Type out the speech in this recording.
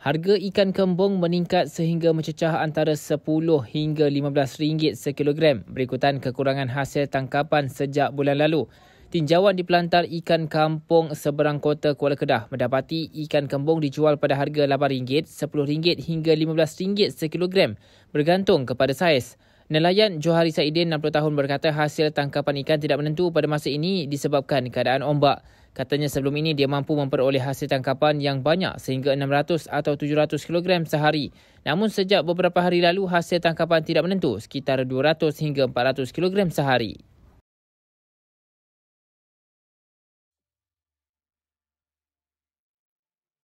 Harga ikan kembung meningkat sehingga mencecah antara 10 hingga 15 ringgit sekilogram berikutan kekurangan hasil tangkapan sejak bulan lalu. Tinjauan di pelantar ikan kampung seberang kota Kuala Kedah mendapati ikan kembung dijual pada harga RM8, RM10 hingga RM15 sekilogram bergantung kepada saiz. Nelayan Johari Saidin 60 tahun berkata hasil tangkapan ikan tidak menentu pada masa ini disebabkan keadaan ombak. Katanya sebelum ini dia mampu memperoleh hasil tangkapan yang banyak sehingga 600 atau 700 kg sehari. Namun sejak beberapa hari lalu hasil tangkapan tidak menentu sekitar 200 hingga 400 kg sehari.